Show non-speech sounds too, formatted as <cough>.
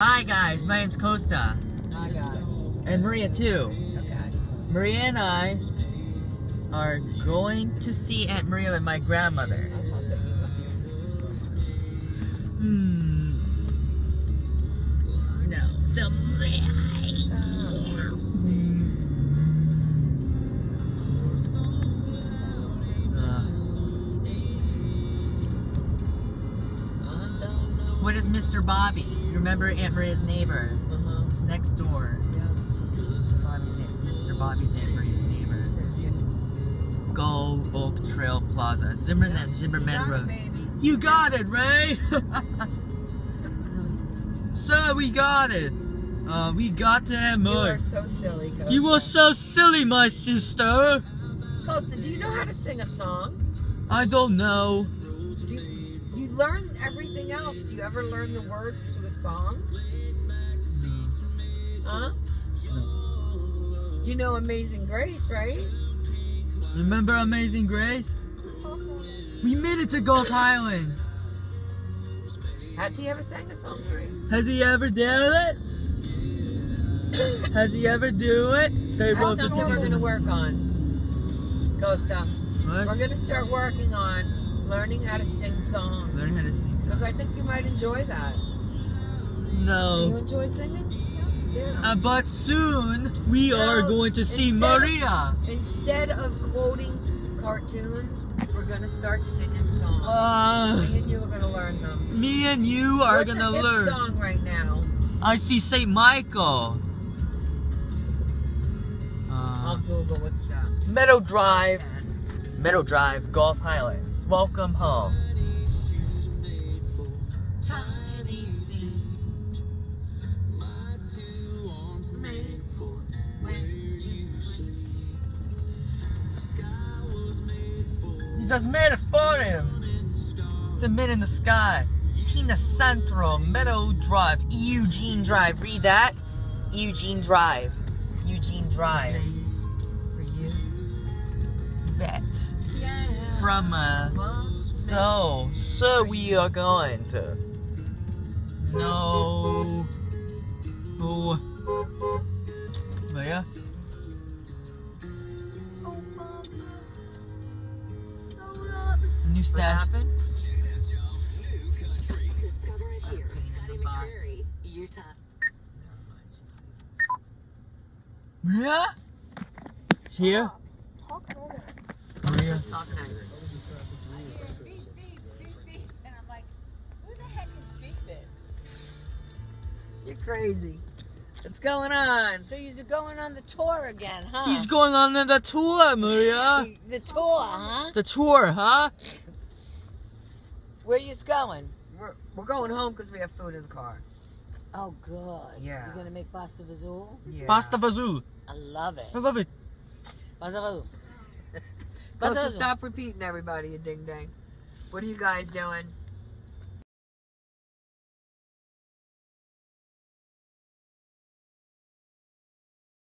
Hi guys, my name's Costa. Hi guys. And Maria too. Okay. Maria and I are going to see Aunt Maria and my grandmother. I love that you love your sisters. Hmm. What is Mr. Bobby? You remember Aunt Maria's neighbor? Uh-huh. It's next door. Yeah. Mr. Bobby's Aunt, Mr. Bobby's Aunt Maria's neighbor. <laughs> Go Oak Trail Plaza, Zimmerman, Zimmerman Got it, Road. baby. You got it, Ray. <laughs> Sir, we got it. Uh, we got them. You uh, are so silly, Costa. You were so silly, my sister. Costa, do you know how to sing a song? I don't know. Do you, you learn everything else? Do you ever learn the words to a song? Huh? You know Amazing Grace, right? Remember Amazing Grace? We made it to Gulf Highlands. Has he ever sang a song for you? Has he ever done it? Has he ever do it? Stay That's something we're gonna work on. Costa. We're gonna start working on learning how to sing songs. Learn how to sing. Because I think you might enjoy that. Do you No. enjoy singing? Yeah. Uh, but soon we are going to see instead of- Maria. Instead of quoting cartoons, we're gonna start singing songs. Uh, Me and you are gonna learn them. me and you are gonna a hit learn. song right now? I see Saint Michael. I'll Uh, Google what's that. Meadow Drive. Meadow Drive, Gulf Highlands. Welcome home. You just made it for him. The men in the sky. Tina Central, Meadow Drive, Eugene Drive. Read that. Eugene Drive. Eugene Drive. Made for you. Bet. Yeah. From a made so we are going to no oh Maria mama. So lovely. a new What stat happened? Discover it here. Maria She here Maria Talk nice. And I'm like, who the heck is beeping? You're crazy. What's going on? So you're going on the tour again, huh? She's going on the tour Maria the tour, huh? the tour huh Where you going? We're, we're going home because we have food in the car. Oh, good. Yeah. You're gonna make pasta vazul? Yeah. Pasta Vazul I love it. I love it Pasta vazul. To vazul. stop repeating everybody, you ding dang. What are you guys doing?